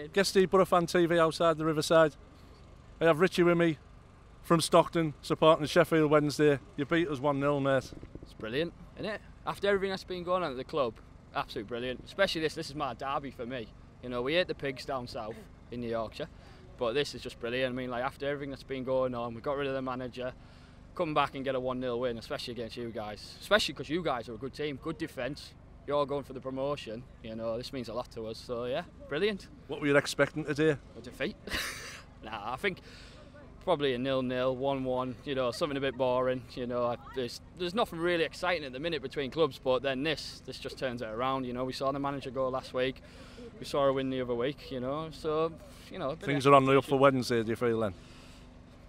Again. Guest Steve Boro Fan TV outside the Riverside. I have Richie with me from Stockton supporting Sheffield Wednesday. You beat us 1 0, mate. It's brilliant, isn't it? After everything that's been going on at the club, absolutely brilliant. Especially this. This is my derby for me. You know, we hate the pigs down south in New Yorkshire, but this is just brilliant. I mean, like after everything that's been going on, we got rid of the manager, come back and get a 1 0 win, especially against you guys. Especially because you guys are a good team, good defence. You're all going for the promotion. You know, this means a lot to us. So yeah, brilliant. What were you expecting today? A defeat. nah, I think probably a nil-nil, one-one. You know, something a bit boring. You know, there's there's nothing really exciting at the minute between clubs. But then this this just turns it around. You know, we saw the manager go last week. We saw a win the other week. You know, so you know things are on the up for Wednesday. Do you feel then?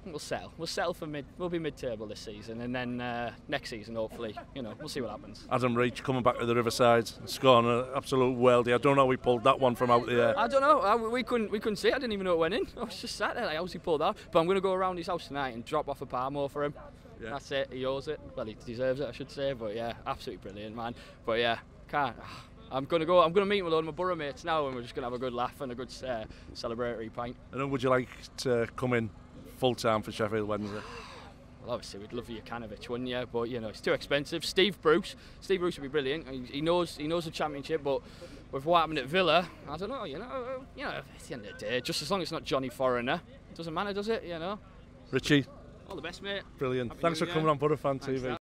We'll sell. We'll sell for mid. We'll be mid-table this season, and then uh, next season, hopefully, you know, we'll see what happens. Adam Reach coming back to the Riverside, and scoring an absolute weldy. I don't know how he pulled that one from out there. I don't know. I, we couldn't. We couldn't see. It. I didn't even know it went in. I was just sat there. Like, how's he pulled that? But I'm going to go around his house tonight and drop off a Parmo for him. Yeah. That's it. He owes it. Well, he deserves it, I should say. But yeah, absolutely brilliant, man. But yeah, can't. I'm gonna go. I'm gonna meet with all my Boro mates now, and we're just gonna have a good laugh and a good uh, celebratory pint. And then, would you like to come in full time for Sheffield Wednesday? Well, obviously we'd love Jokanovic, wouldn't you? But you know, it's too expensive. Steve Bruce, Steve Bruce would be brilliant. He, he knows he knows the championship, but with what happened at Villa, I don't know. You know, you know, at the end of the day, just as long as it's not Johnny Foreigner, it doesn't matter, does it? You know. Richie. All the best, mate. Brilliant. Happy Thanks for coming on Boro Fan TV.